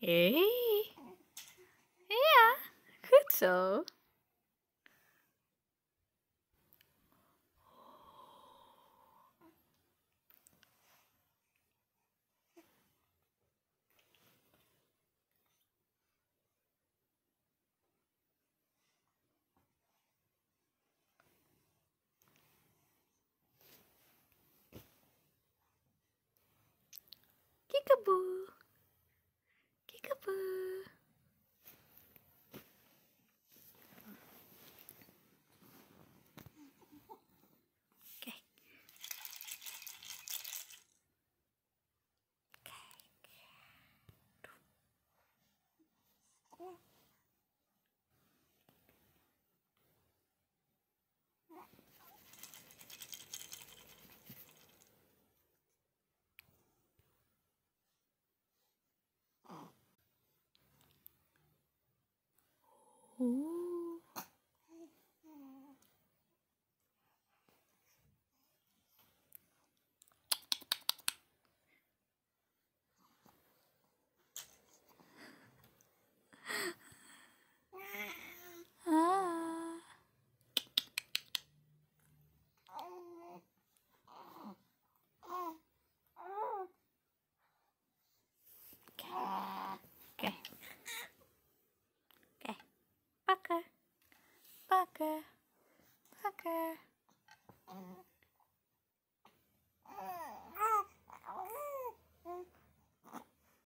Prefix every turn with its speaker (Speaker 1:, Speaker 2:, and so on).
Speaker 1: Hey. Ja, goed zo. Kiekeboe. Goodbye. Parker. Parker.